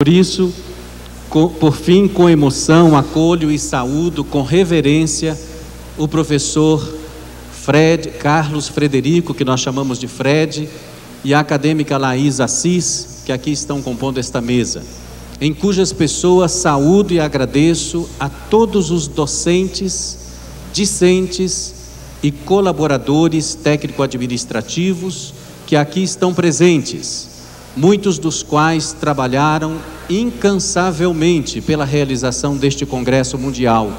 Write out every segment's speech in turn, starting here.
Por isso, por fim, com emoção, acolho e saúdo com reverência o professor Fred, Carlos Frederico, que nós chamamos de Fred, e a acadêmica Laís Assis, que aqui estão compondo esta mesa, em cujas pessoas saúdo e agradeço a todos os docentes, discentes e colaboradores técnico-administrativos que aqui estão presentes, muitos dos quais trabalharam incansavelmente pela realização deste Congresso Mundial,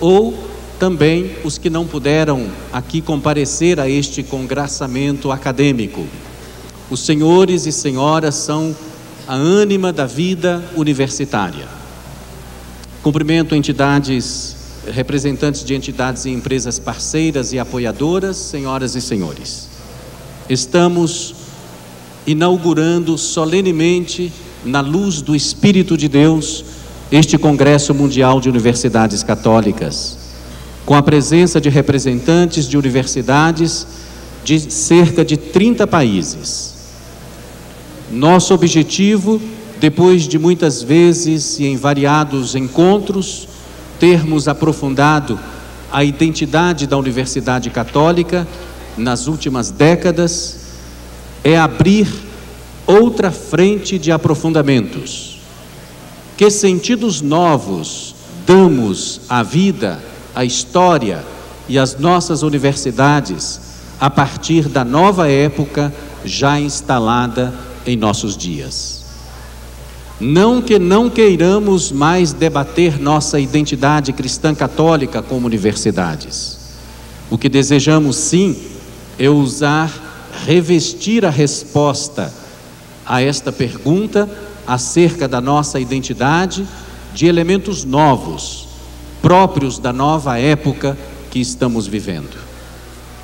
ou também os que não puderam aqui comparecer a este congraçamento acadêmico. Os senhores e senhoras são a ânima da vida universitária. Cumprimento entidades, representantes de entidades e empresas parceiras e apoiadoras, senhoras e senhores. Estamos inaugurando solenemente, na luz do Espírito de Deus, este Congresso Mundial de Universidades Católicas, com a presença de representantes de universidades de cerca de 30 países. Nosso objetivo, depois de muitas vezes e em variados encontros, termos aprofundado a identidade da Universidade Católica nas últimas décadas, é abrir outra frente de aprofundamentos. Que sentidos novos damos à vida, à história e às nossas universidades a partir da nova época já instalada em nossos dias. Não que não queiramos mais debater nossa identidade cristã católica como universidades. O que desejamos sim é usar, revestir a resposta a esta pergunta acerca da nossa identidade de elementos novos, próprios da nova época que estamos vivendo.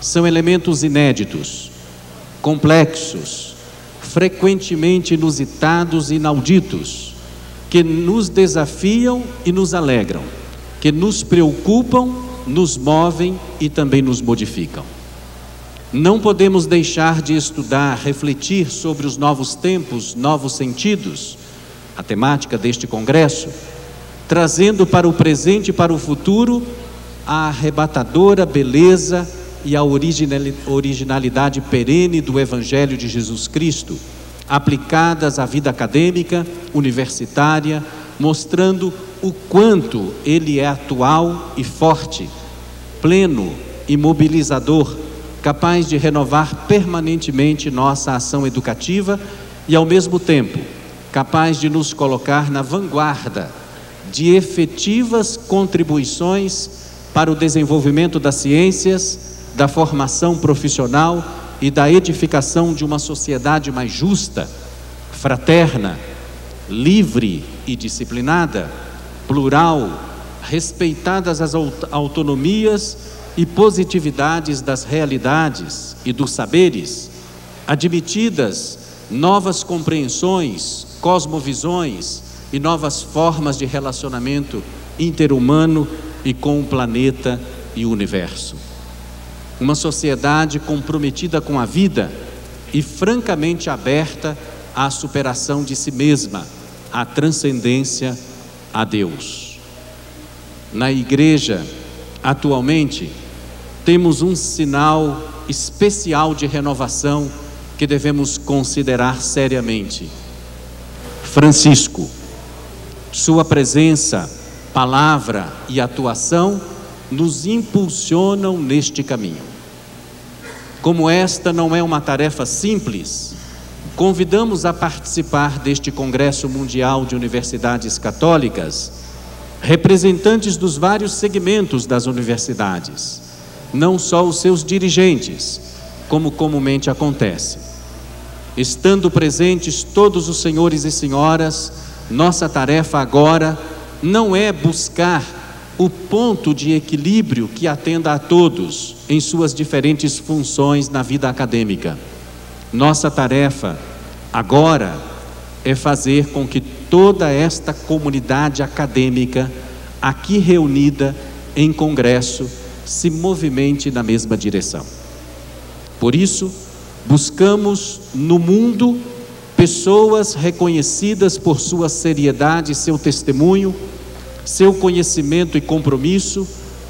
São elementos inéditos, complexos, frequentemente inusitados e inauditos, que nos desafiam e nos alegram, que nos preocupam, nos movem e também nos modificam. Não podemos deixar de estudar, refletir sobre os novos tempos, novos sentidos, a temática deste congresso, trazendo para o presente e para o futuro a arrebatadora beleza e a originalidade perene do Evangelho de Jesus Cristo, aplicadas à vida acadêmica, universitária, mostrando o quanto ele é atual e forte, pleno e mobilizador, capaz de renovar permanentemente nossa ação educativa e, ao mesmo tempo, capaz de nos colocar na vanguarda de efetivas contribuições para o desenvolvimento das ciências da formação profissional e da edificação de uma sociedade mais justa, fraterna, livre e disciplinada, plural, respeitadas as autonomias e positividades das realidades e dos saberes, admitidas novas compreensões, cosmovisões e novas formas de relacionamento interhumano e com o planeta e o universo uma sociedade comprometida com a vida e francamente aberta à superação de si mesma, à transcendência a Deus. Na igreja, atualmente, temos um sinal especial de renovação que devemos considerar seriamente. Francisco, sua presença, palavra e atuação nos impulsionam neste caminho. Como esta não é uma tarefa simples, convidamos a participar deste Congresso Mundial de Universidades Católicas representantes dos vários segmentos das universidades, não só os seus dirigentes, como comumente acontece. Estando presentes todos os senhores e senhoras, nossa tarefa agora não é buscar o ponto de equilíbrio que atenda a todos em suas diferentes funções na vida acadêmica. Nossa tarefa agora é fazer com que toda esta comunidade acadêmica aqui reunida em congresso se movimente na mesma direção. Por isso, buscamos no mundo pessoas reconhecidas por sua seriedade, seu testemunho, seu conhecimento e compromisso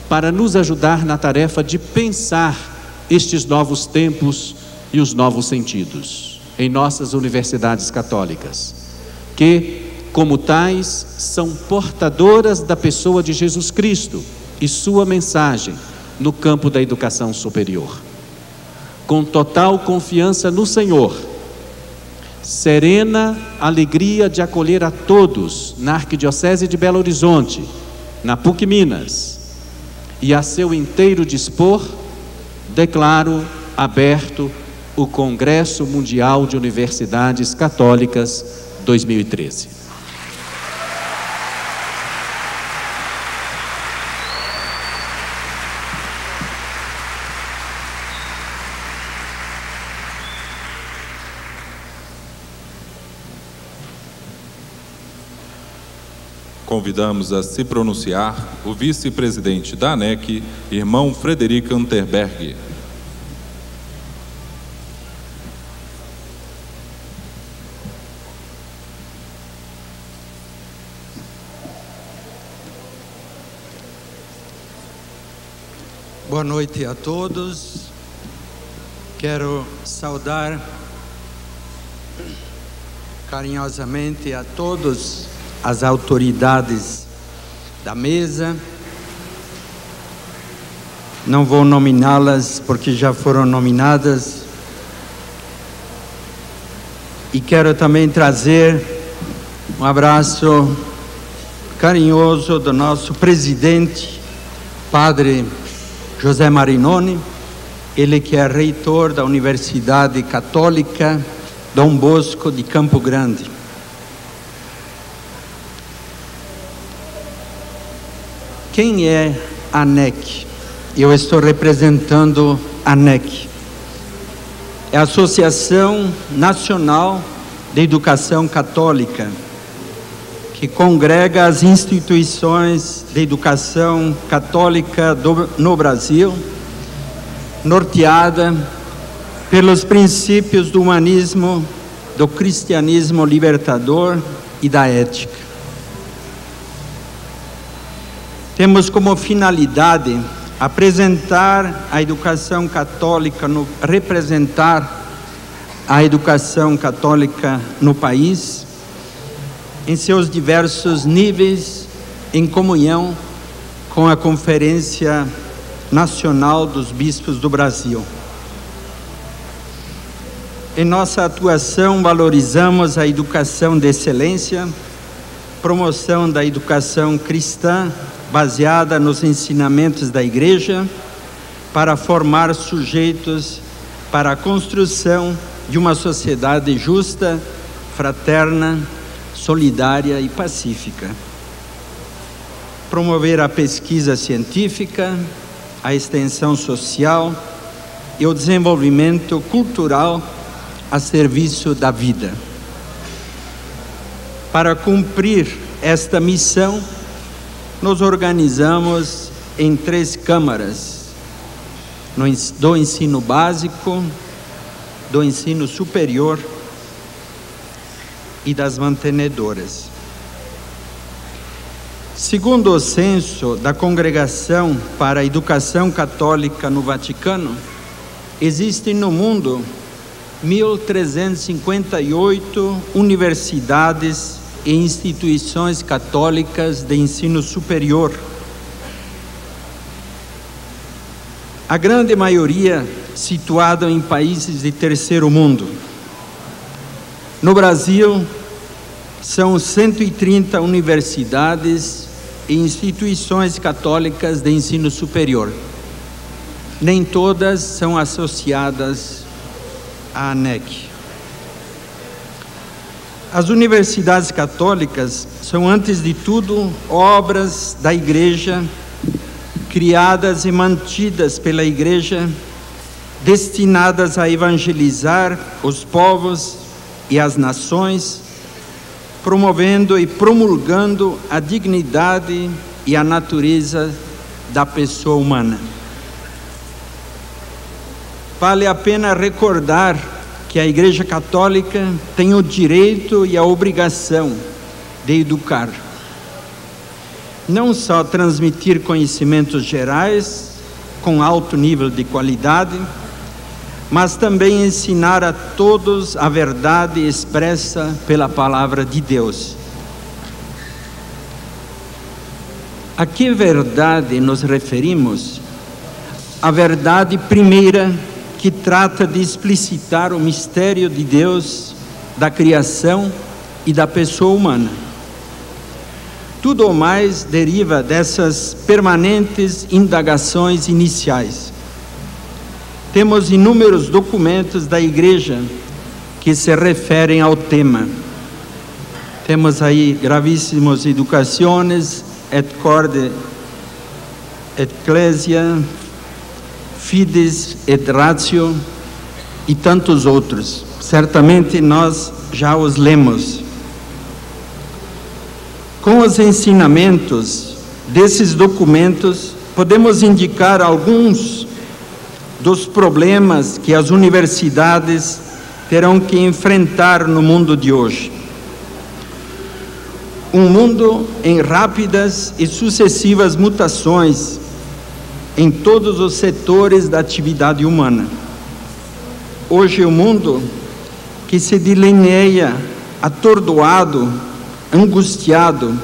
para nos ajudar na tarefa de pensar estes novos tempos e os novos sentidos em nossas universidades católicas, que, como tais, são portadoras da pessoa de Jesus Cristo e sua mensagem no campo da educação superior. Com total confiança no Senhor, serena alegria de acolher a todos na Arquidiocese de Belo Horizonte, na PUC Minas, e a seu inteiro dispor, declaro aberto o Congresso Mundial de Universidades Católicas 2013. Convidamos a se pronunciar o vice-presidente da ANEC, irmão Frederico Unterberg. Boa noite a todos. Quero saudar carinhosamente a todos as autoridades da mesa. Não vou nominá-las porque já foram nominadas. E quero também trazer um abraço carinhoso do nosso presidente, Padre José Marinoni, ele que é reitor da Universidade Católica Dom Bosco de Campo Grande. Quem é a ANEC? Eu estou representando a ANEC. É a Associação Nacional de Educação Católica que congrega as instituições de educação católica do, no Brasil, norteada pelos princípios do humanismo, do cristianismo libertador e da ética. Temos como finalidade apresentar a educação católica, no, representar a educação católica no país em seus diversos níveis, em comunhão com a Conferência Nacional dos Bispos do Brasil. Em nossa atuação, valorizamos a educação de excelência, promoção da educação cristã baseada nos ensinamentos da Igreja, para formar sujeitos para a construção de uma sociedade justa, fraterna solidária e pacífica. Promover a pesquisa científica, a extensão social e o desenvolvimento cultural a serviço da vida. Para cumprir esta missão, nos organizamos em três câmaras: do ensino básico, do ensino superior e das mantenedoras. Segundo o censo da Congregação para a Educação Católica no Vaticano, existem no mundo 1.358 universidades e instituições católicas de ensino superior. A grande maioria situada em países de terceiro mundo. No Brasil, são 130 universidades e instituições católicas de ensino superior. Nem todas são associadas à ANEC. As universidades católicas são, antes de tudo, obras da Igreja, criadas e mantidas pela Igreja, destinadas a evangelizar os povos e as nações, promovendo e promulgando a dignidade e a natureza da pessoa humana. Vale a pena recordar que a Igreja Católica tem o direito e a obrigação de educar. Não só transmitir conhecimentos gerais com alto nível de qualidade, mas também ensinar a todos a verdade expressa pela palavra de Deus. A que verdade nos referimos? A verdade primeira que trata de explicitar o mistério de Deus, da criação e da pessoa humana. Tudo o mais deriva dessas permanentes indagações iniciais. Temos inúmeros documentos da Igreja que se referem ao tema. Temos aí gravíssimos educações, et corde ecclesia, fides et ratio e tantos outros. Certamente nós já os lemos. Com os ensinamentos desses documentos, podemos indicar alguns dos problemas que as universidades terão que enfrentar no mundo de hoje. Um mundo em rápidas e sucessivas mutações em todos os setores da atividade humana. Hoje, o mundo que se delineia atordoado, angustiado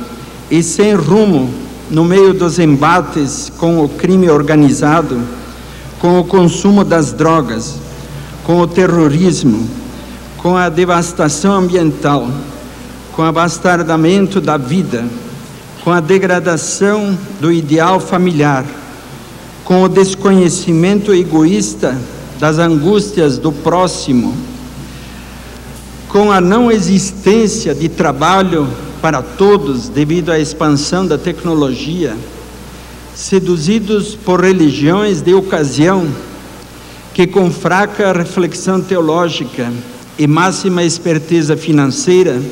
e sem rumo no meio dos embates com o crime organizado, com o consumo das drogas, com o terrorismo, com a devastação ambiental, com o abastardamento da vida, com a degradação do ideal familiar, com o desconhecimento egoísta das angústias do próximo, com a não existência de trabalho para todos devido à expansão da tecnologia, seduzidos por religiões de ocasião que, com fraca reflexão teológica e máxima esperteza financeira,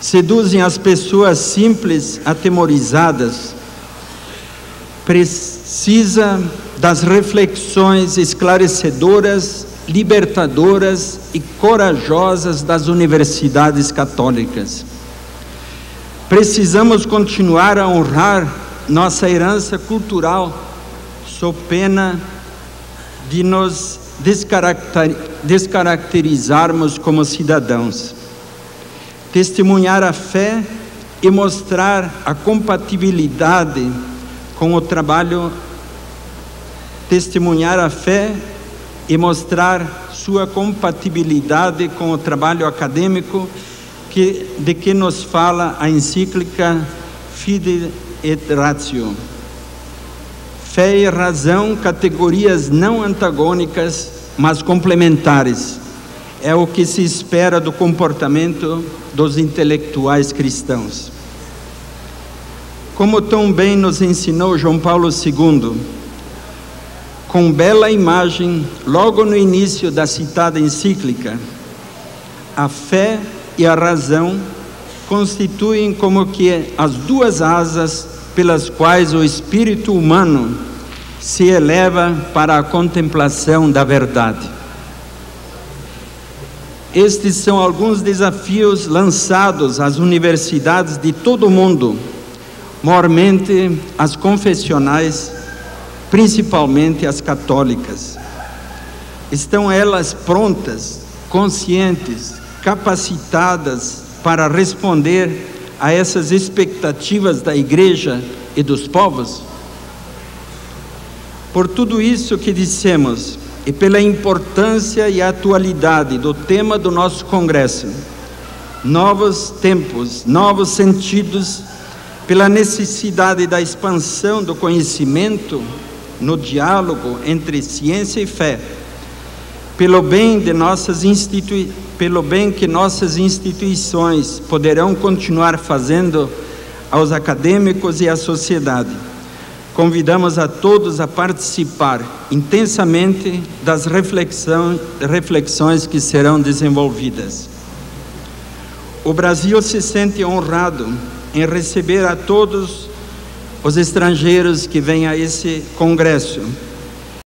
seduzem as pessoas simples, atemorizadas. Precisa das reflexões esclarecedoras, libertadoras e corajosas das universidades católicas. Precisamos continuar a honrar nossa herança cultural, sob pena de nos descaracterizarmos como cidadãos testemunhar a fé e mostrar a compatibilidade com o trabalho, testemunhar a fé e mostrar sua compatibilidade com o trabalho acadêmico que, de que nos fala a encíclica Fide et Ratio. Fé e razão, categorias não antagônicas, mas complementares é o que se espera do comportamento dos intelectuais cristãos. Como tão bem nos ensinou João Paulo II, com bela imagem, logo no início da citada encíclica, a fé e a razão constituem como que as duas asas pelas quais o espírito humano se eleva para a contemplação da verdade. Estes são alguns desafios lançados às universidades de todo o mundo, maiormente as confessionais, principalmente as católicas. Estão elas prontas, conscientes, capacitadas para responder a essas expectativas da igreja e dos povos? Por tudo isso que dissemos, e pela importância e atualidade do tema do nosso congresso. Novos tempos, novos sentidos, pela necessidade da expansão do conhecimento no diálogo entre ciência e fé, pelo bem de nossas institui pelo bem que nossas instituições poderão continuar fazendo aos acadêmicos e à sociedade convidamos a todos a participar intensamente das reflexões que serão desenvolvidas. O Brasil se sente honrado em receber a todos os estrangeiros que vêm a esse congresso